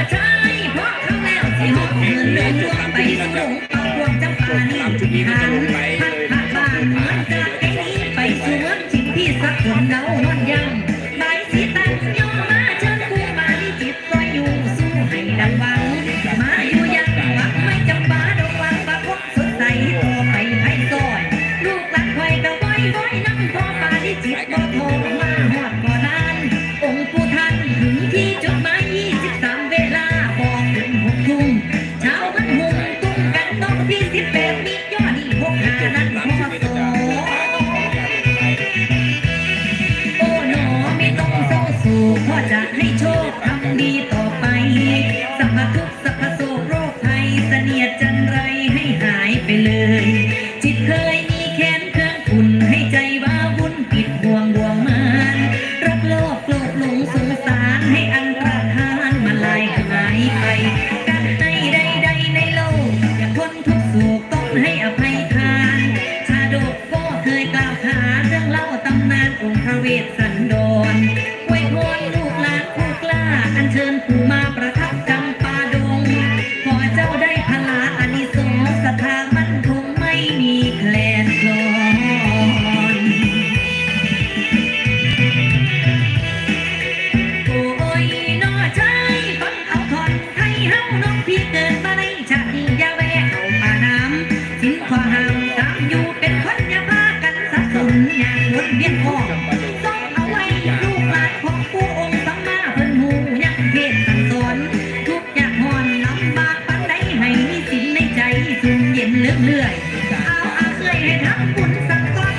เพราะข้างแล้วสิหอบเงินเดือนช่วงไปสูงเอาพวงเจ้าปานี่หัน ให้อภัยทานชาดกก็เคยกล่าวหาเรื่องเล่าตำนานองค์พระเวสสันดรไวยพรลูกหลานผู้กล้าอันเชิญผู้มาประ Obrigado,